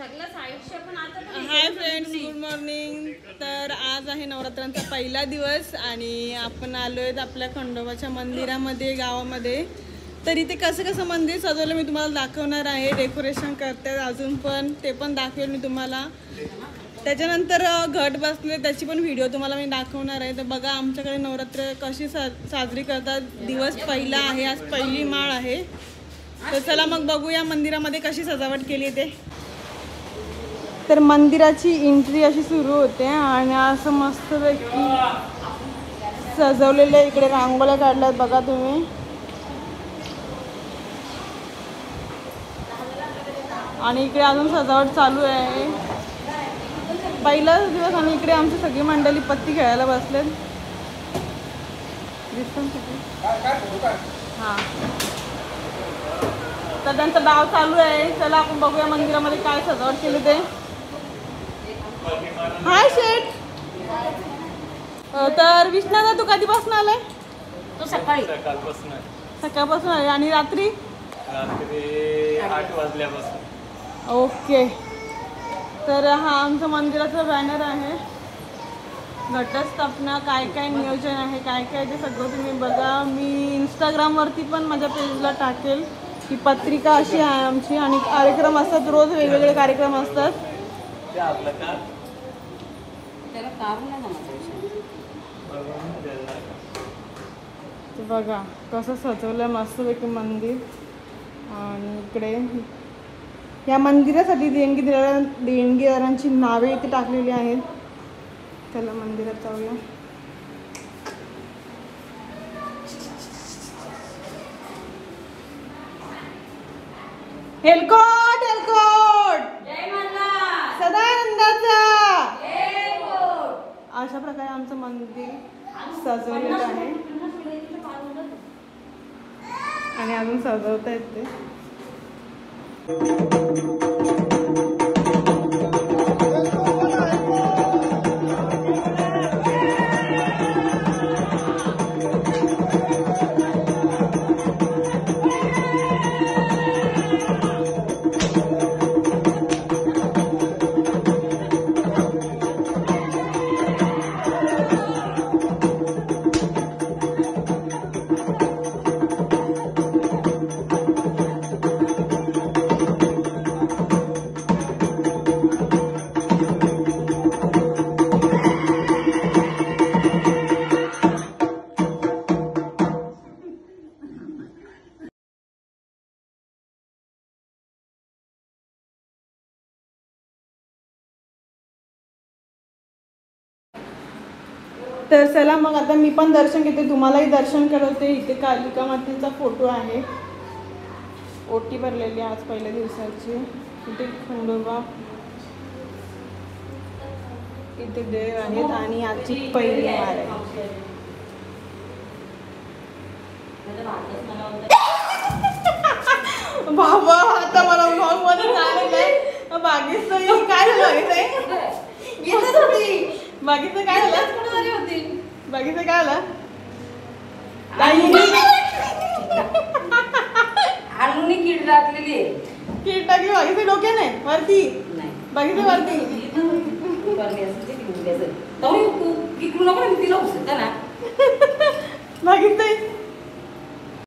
Hi friends good morning तर आज आहे नवरात्रांचा पहिला दिवस आणि आपण आलो आहेत आपल्या खंडोबाच्या मंदिरामध्ये गावामध्ये. तर इथे कसं कसं मंदिर सजवलं मी तुम्हाला दाखवणार आहे. डेकोरेशन करतात अजून पण. ते पण दाखवेल मी तुम्हाला. त्याच्यानंतर घट बसले त्याची पण व्हिडिओ तुम्हाला मी दाखवणार आहे. तर बघा आमच्याकडे नवरात्र कशी सा साजरी करतात. दिवस पहिला आहे आज पहिली माळ आहे. तर चला मग बघूया मंदिरामध्ये कशी सजावट केली ते. तर मंदिराची एंट्री अशी सुरू होते आणि असं मस्तपैकी सजवलेल्या इकडे रांगोळ्या काढल्यात बघा तुम्ही. आणि इकडे अजून सजावट चालू आहे. पहिलाच दिवस आणि इकडे आमची सगळी मंडळी पत्ती खेळायला बसलेत? हां. तर त्यांचा डाव चालू आहे. चला आपण बघूया मंदिरामध्ये काय सजावट केली ते. हाय शेठ तर विष्णादा तू कधीपासून आलाय? तो सकाळी. सकाळपासून सकाळपासून आले आणि रात्री? रात्री आठ वाजल्यापासून. ओके. तर हा आमचं मंदिराचा बॅनर आहे. घटस्थापना काय काय नियोजन आहे काय काय ते सगळं तुम्ही बघा. मी इंस्टाग्रामवरती पण माझ्या पेजला टाकेल. ही पत्रिका अशी आहे आमची आणि कार्यक्रम असतात. रोज वेगवेगळे कार्यक्रम असतात. का? त्याला बघा कसं सजवलं मस्तपैकी मंदिर. आणि इकडे या मंदिरासाठी देणगी दिलेल्या देणगीदारांची नावे इथे टाकलेली आहेत. त्याला मंदिरात जाऊया. हेलकोट हेलकोट अशा प्रकारे आमचं मंदिर सजवलेलं आहे. आणि अजून सजवता येते. तर चला मग आता मी पण दर्शन घेते. तुम्हालाही दर्शन करवते. इथे कालिका मातेचा फोटो आहे. ओटी भरलेली आज पहिल्या दिवसाची. इथे खंडोबा. इथे देव आहेत आणि आजची पहिली वार आहे. बाबा आता मला ब्लॉगमध्ये काय आहे. बागेचं काय झालं बागेचं काय होती? बागेचं काय झालं? आणून कीड टाकलेली आहे. कीड टाकली बागेचे डोके नाही वरती? नाही. बागेचं वरती? वरती असं ते तिकडे असं. जाऊ नको, ना, तिला उचलते ना. बागेचं